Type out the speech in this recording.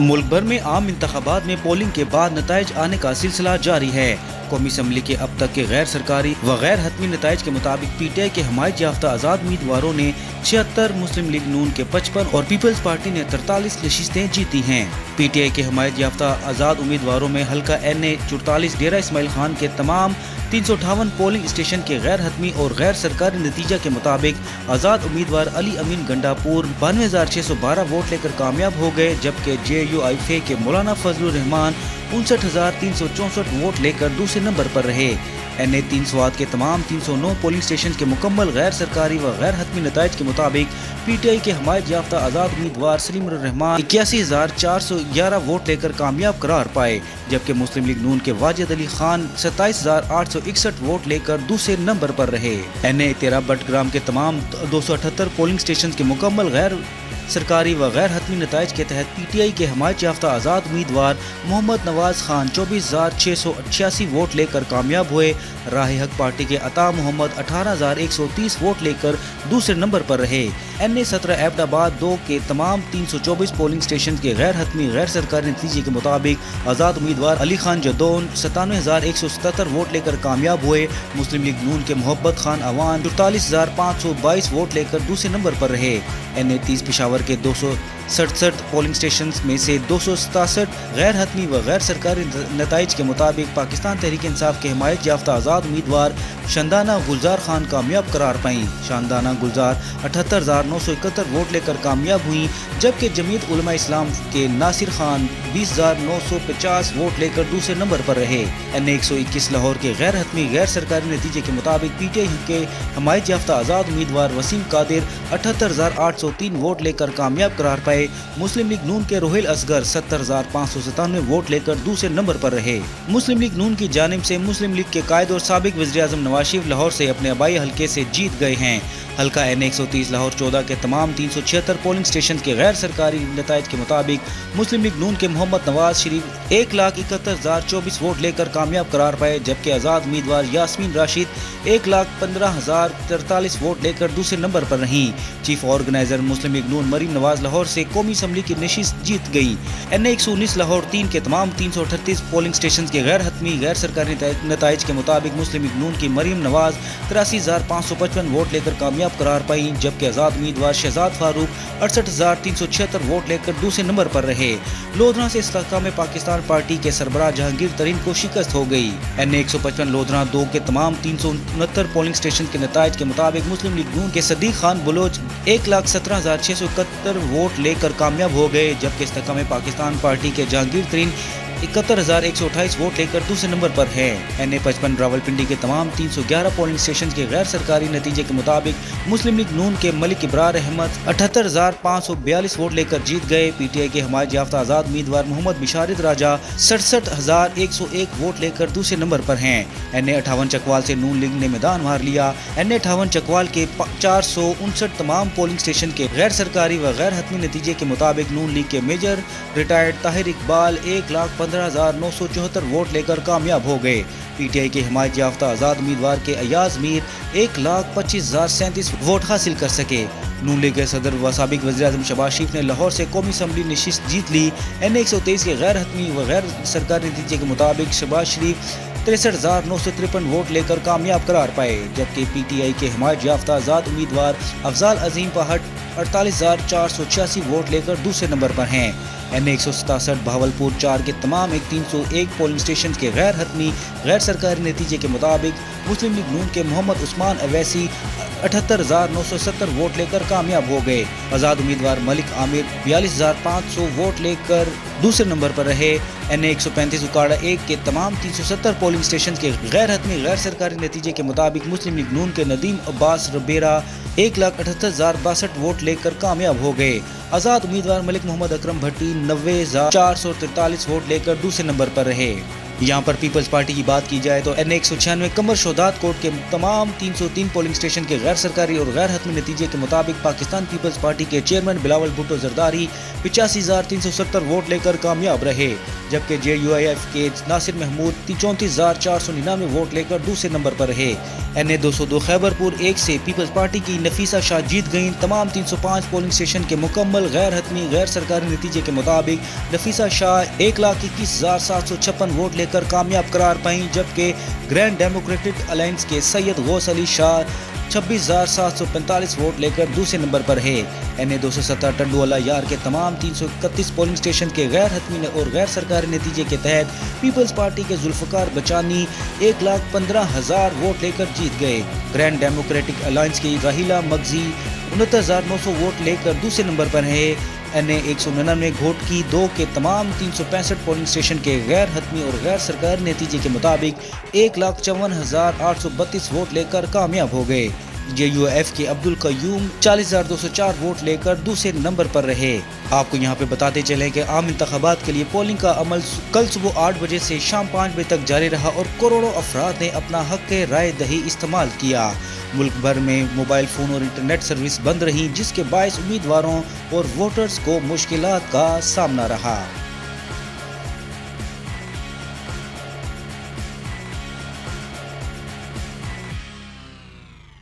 मुल्क भर में आम इंतबात में पोलिंग के बाद नतज आने का सिलसिला जारी है। कौमी असम्बली के अब तक के गैर सरकारी व गैर हतमी नतज के मुताबिक पी टी आई के हमायत याफ्ता आज़ाद उम्मीदवारों ने छिहत्तर मुस्लिम लीग नून के पचपन और पीपल्स पार्टी ने तरतालीस नशस्तें जीती हैं। पी टी आई के हमायत याफ्ता आज़ाद उम्मीदवारों में हल्का एन ए चौतालीस, डेरा इसमाइल खान के तमाम तीन सौ अठावन पोलिंग स्टेशन के गैर हतमी और गैर सरकारी नतीजा के मुताबिक आज़ाद उम्मीदवार अली अमीन गंडापुर बानवे हज़ार छह सौ बारह वोट लेकर कामयाब हो गए, जबकि जे यू आई फे के मौलाना फजल रहमान उनसठ वोट लेकर दूसरे नंबर पर रहे। एन ए तीन सौ आठ के तमाम तीन सौ नौ पोलिंग स्टेशन के मुकम्मल गैर सरकारी व गैर हतमी नतज के मुताबिक पी टी आई के हमायत याफ्ता आज़ाद उम्मीदवार सलीम रहमान इक्यासी हज़ार चार सौ ग्यारह वोट लेकर कामयाब करार पाए, जबकि मुस्लिम लीग नून के वाजिद अली खान सत्ताईस हज़ार आठ सौ इकसठ वोट लेकर दूसरे नंबर पर रहे। एन ए तेरह बटग्राम के तमाम दो सौ अठहत्तर पोलिंग स्टेशन के मुकम्मल गैर सरकारी व गैर हतमी नतज के तहत पी टी आई के हमायत याफ्ता आज़ाद उम्मीदवार मोहम्मद नवाज़ खान चौबीस हज़ार छः सौ अठासी वोट लेकर कामयाब हुए। राह हक पार्टी के अता मोहम्मद अठारह हज़ार एक सौ तीस वोट लेकर दूसरे नंबर पर रहे। एन ए सत्रह एबटाबाद दो के तमाम तीन सौ चौबीस पोलिंग स्टेशन के गैर हतमी, गैर सरकारी नतीजे के मुताबिक आज़ाद उम्मीदवार अली खान जदौन सतानवे हज़ार एक सौ सतहत्तर वोट लेकर कामयाब हुए। मुस्लिम लीग नून के मोहब्बत खान अवान चौतालीस हज़ार पाँच सौ बाईस वोट लेकर दूसरे नंबर पर रहे। एन ए तीस पिशावर के दो सड़सठ पोलिंग स्टेशन में से दो गैर हतमी व गैर सरकारी नतज के मुताबिक पाकिस्तान तहरीक इंसाफ के हमायत याफ्ता आज़ाद उम्मीदवार शानदाना गुलजार खान कामयाब करार पाई। शानदाना गुलजार अठहत्तर हज़ार नौ सौ इकहत्तर वोट लेकर कामयाब हुई, जबकि जमीयत उलमा इस्लाम के नासिर खान बीस हज़ार नौ सौ पचास वोट लेकर दूसरे नंबर पर रहे। एन एक सौ इक्कीस लाहौर के गैर हतमी, गैर सरकारी नतीजे के मुताबिक पी टी आई के हमायत याफ्ता आज़ाद उम्मीदवार वसीम कादिर अठहत्तर हज़ार आठ सौ तीन वोट लेकर कामयाब करार पाए। मुस्लिम लीग नून के रोहिल असगर सत्तर हज़ार पाँच सौ सतानवे वोट लेकर दूसरे नंबर पर रहे। मुस्लिम लीग नून की जानब से मुस्लिम लीग के कायद और सबक वजी अजम नवाज़ शरीफ लाहौर से अपने आबाई हल्के से जीत गए हैं। हल्का एन एक सौ तीस लाहौर चौदह के तमाम तीन सौ छिहत्तर पोलिंग स्टेशन के गैर सरकारी नतज के मुताबिक मुस्लिम लीग नून के मोहम्मद नवाज़ शरीफ एक लाख इकहत्तर हज़ार चौबीस वोट लेकर कामयाब करार पाए, जबकि आज़ाद उम्मीदवार यासमीन राशिद एक लाख पंद्रह हज़ार तरतालीस वोट लेकर दूसरे नंबर पर रही। चीफ ऑर्गेनाइजर मुस्लिम लीग नून मरीम नवाज़ लाहौर से कौमी असम्बली की नशिस्त जीत गई। एन ए एक सौ उन्नीस लाहौर तीन के तमाम तीन सौ अठतीस पोलिंग स्टेशन के गैर हतमी गैर सरकारी नतज के मुताबिक मुस्लिम लीग नून की मरीम नवाज़ तिरासी हज़ार पाँच सौ पचपन वोट लेकर कामयाब करार पाई, जबकि आज़ाद उम्मीदवार शहजाद फारूक अड़सठ हज़ार तीन सौ छिहत्तर वोट लेकर दूसरे नंबर पर रहे। लोधरा से इलाका में पाकिस्तान पार्टी के सरबराह जहांगीर तरीन को शिकस्त हो गई। एन एक सौ पचपन लोधरा दो के तमाम तीन सौ उनहत्तर पोलिंग स्टेशन के नतज के मुताबिक मुस्लिम लीग नून के सदीक खान बलोच एक लाख सत्रह हज़ार छह सौ वोट लेकर कामयाब हो गए जबकि इस्तक में पाकिस्तान पार्टी के जहांगीर तरीन इकहत्तर हज़ार एक सौ अट्ठाईस वोट लेकर दूसरे नंबर पर है। एन ए पचपन, रावलपिंडी के तमाम तीन सौ ग्यारह पोलिंग स्टेशन के गैर सरकारी नतीजे के मुताबिक मुस्लिम लीग नून के मलिक इब्रार अहमद अठहत्तर हज़ार पाँच सौ बयालीस वोट लेकर जीत गए। पी टी आई के हमायत याफ्ता आज़ाद उम्मीदवार मोहम्मद बिशारिद राजा सड़सठ हज़ार एक सौ एक वोट लेकर दूसरे नंबर पर हैं। एन ए अठावन चकवाल से नून लीग ने मैदान मार लिया। एन ए अठावन चकवाल के चार सौ उनसठ तमाम पोलिंग स्टेशन के गैर सरकारी व गैर हतमी नतीजे के मुताबिक नून लीग के मेजर रिटायर्ड ताहिर इकबाल एक लाख पंद्रह वोट लेकर कामयाब हो गए। पी टी आई के हिमायत याफ्ता आज़ाद उम्मीदवार के अयाज मीर एक लाख पच्चीस हज़ार सैंतीस वोट हासिल कर सके। नून लीग के सदर व सबक वजी अजम शबाज शरीफ ने लाहौर से कौमी असम्बली नशिस्त जीत ली। एन एक सौ तेईस के गैर हतमी व गैर सरकारी नतीजे के मुताबिक शबाज शरीफ तिरसठ हज़ार नौ सौ तिरपन वोट लेकर कामयाब करार पाए, जबकि पी टी आई के हिमायत याफ्ता आज़ाद उम्मीदवार अफजाल अजीम पहाड़ अड़तालीस हज़ार चार सौ छियासी वोट लेकर दूसरे नंबर पर हैं। एन एक भावलपुर चार के तमाम एक तीन सौ एक पोलिंग स्टेशन के गैर हतमी, गैर सरकारी नतीजे के मुताबिक मुस्लिम लीग नून के मोहम्मद उस्मान अवैसी अठहत्तर हज़ार नौ सौ सत्तर वोट लेकर कामयाब हो गए। आज़ाद उम्मीदवार मलिक आमिर बयालीस हज़ार पाँच सौ वोट लेकर दूसरे नंबर पर रहे। एन ए एक सौ पैंतीस उकाड़ा एक के तमाम तीन सौ सत्तर पोलिंग स्टेशन के गैर हतमी गैर सरकारी नतीजे के मुताबिक मुस्लिम लीग नून के नदीम अब्बास रबेरा एक लाख अठहत्तर हज़ार बासठ वोट लेकर कामयाब हो गए। आज़ाद उम्मीदवार मलिक मोहम्मद अक्रम भट्टी नब्बे हज़ार चार सौ तिरतालीस वोट लेकर दूसरे नंबर पर रहे। यहाँ पर पीपल्स पार्टी की बात की जाए तो एन एक सौ छियानवे कमर शोदात कोर्ट के तमाम 303 पोलिंग स्टेशन के गैर सरकारी और गैर हतमी नतीजे के मुताबिक पाकिस्तान पीपल्स पार्टी के चेयरमैन बिलावल भुट्टो जरदारी पिचासी हज़ार तीन सौ सत्तर वोट लेकर कामयाब रहे, जबकि जे यू आई एफ़ के नासिर महमूद चौंतीस हज़ार चार सौ निन्यानवे वोट लेकर दूसरे नंबर पर रहे। एन ए दो सौ दो खैबरपुर एक से पीपल्स पार्टी की नफीसा शाह जीत गईं। तमाम तीन सौ पाँच पोलिंग स्टेशन के मुकम्मल गैर हतमी, गैर सरकारी नतीजे के मुताबिक नफीसा शाह एक लाख इक्कीस हज़ार सात सौ छप्पन वोट लेकर कामयाब करार पाई, जबकि ग्रैंड डेमोक्रेटिक अलायंस के सैयद गौस अली शाह छब्बीस हज़ार सात सौ पैंतालीस वोट लेकर दूसरे नंबर पर है। एन ए दो सौ सत्तर टंडुवाला यार के तमाम तीन सौ इकतीस पोलिंग स्टेशन के गैर हतमी और गैर सरकारी नतीजे के तहत पीपल्स पार्टी के जुल्फकार बचानी एक लाख पंद्रह हज़ार वोट लेकर जीत गए। ग्रैंड डेमोक्रेटिक अलायंस की राहिला मगजी उनहत्तर हज़ार नौ सौ वोट लेकर दूसरे नंबर पर है। एन ए एक सौ निन्यानवे घोट की दो के तमाम तीन सौ पैंसठ पोलिंग स्टेशन के गैर हतमी और गैर सरकारी नतीजे के मुताबिक एक लाख चौवन हज़ार आठ सौ बत्तीस वोट लेकर कामयाब हो गए। जे यू एफ़ के अब्दुल कयूम चालीस हज़ार दो सौ चार वोट लेकर दूसरे नंबर पर रहे। आपको यहाँ पे बताते चले कि आम इंतबात के लिए पोलिंग का अमल कल सुबह आठ बजे से शाम पाँच बजे तक जारी रहा और करोड़ों अफराद ने अपना हक राय दही इस्तेमाल किया। मुल्क भर में मोबाइल फ़ोन और इंटरनेट सर्विस बंद रही, जिसके बायस उम्मीदवारों और वोटर्स को मुश्किल का सामना रहा।